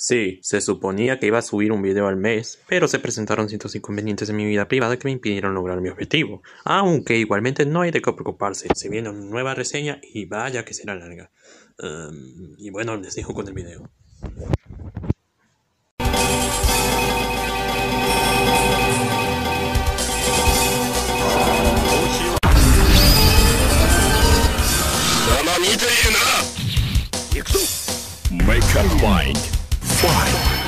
Sí, se suponía que iba a subir un video al mes, pero se presentaron ciertos inconvenientes en mi vida privada que me impidieron lograr mi objetivo. Aunque igualmente no hay de qué preocuparse, se viene una nueva reseña y vaya que será larga. Um, y bueno, les dejo con el video. Make up mind. Fly.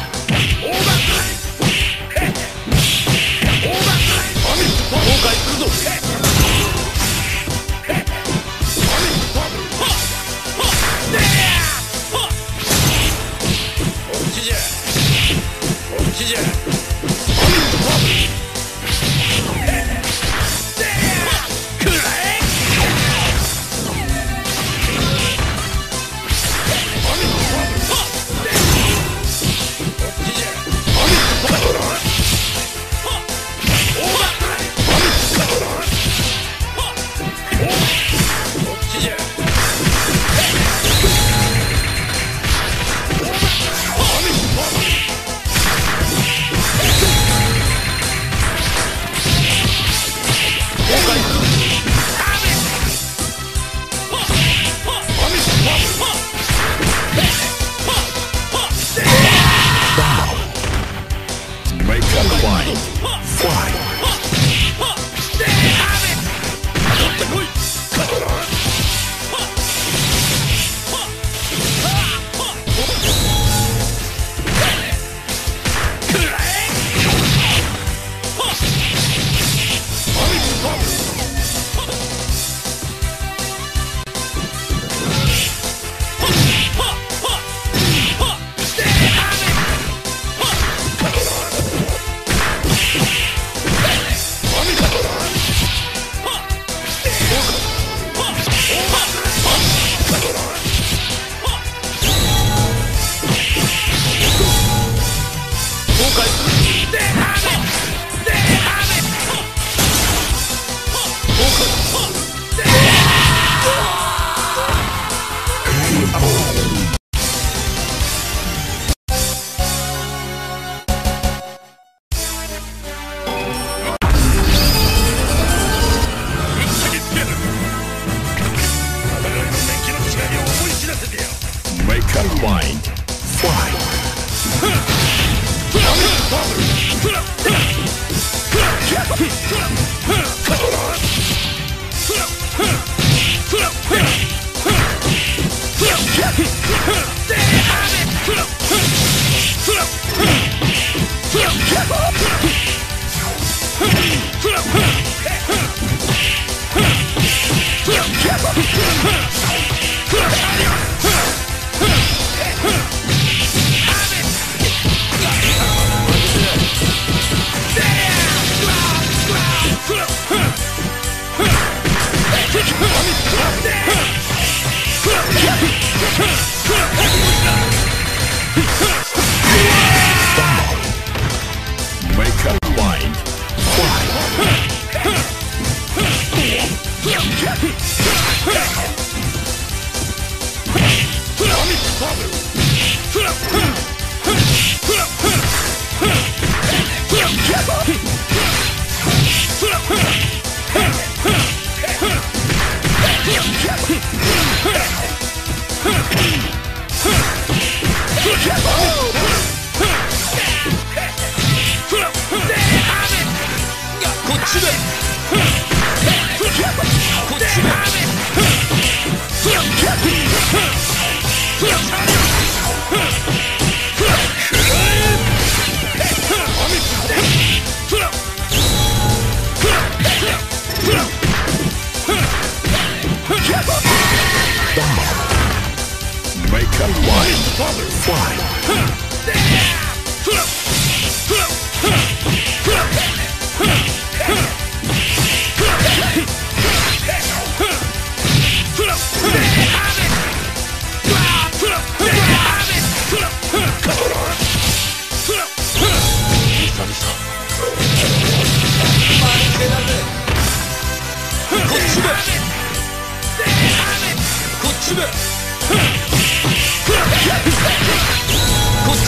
っ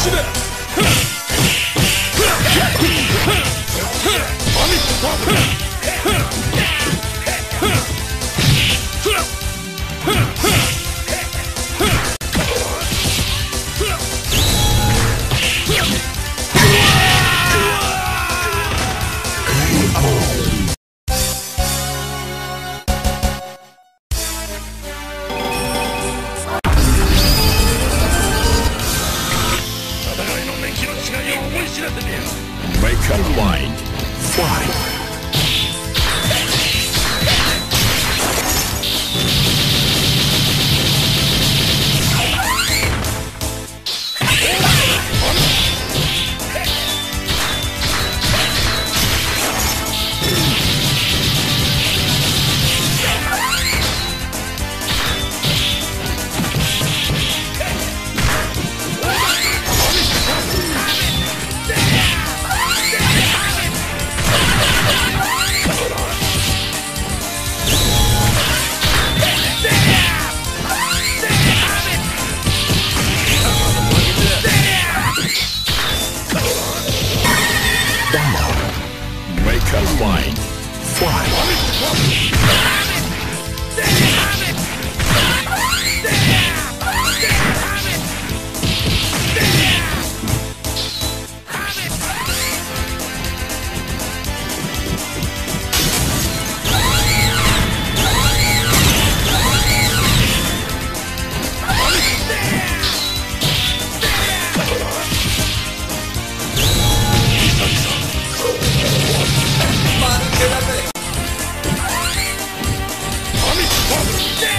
ちだ Make a light. Fly. Make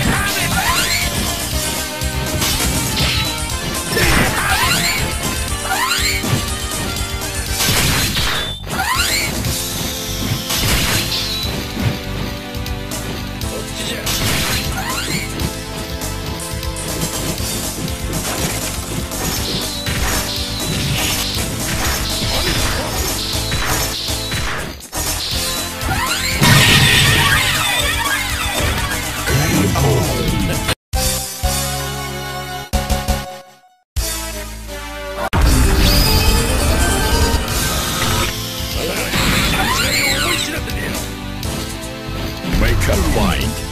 unwind.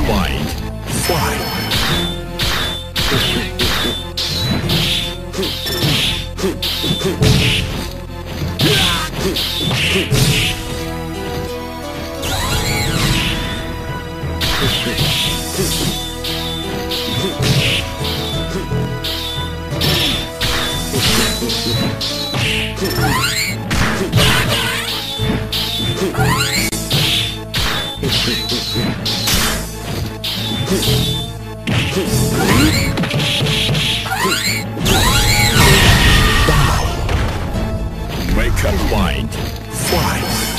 Unwind. Fly. Fight. Fight.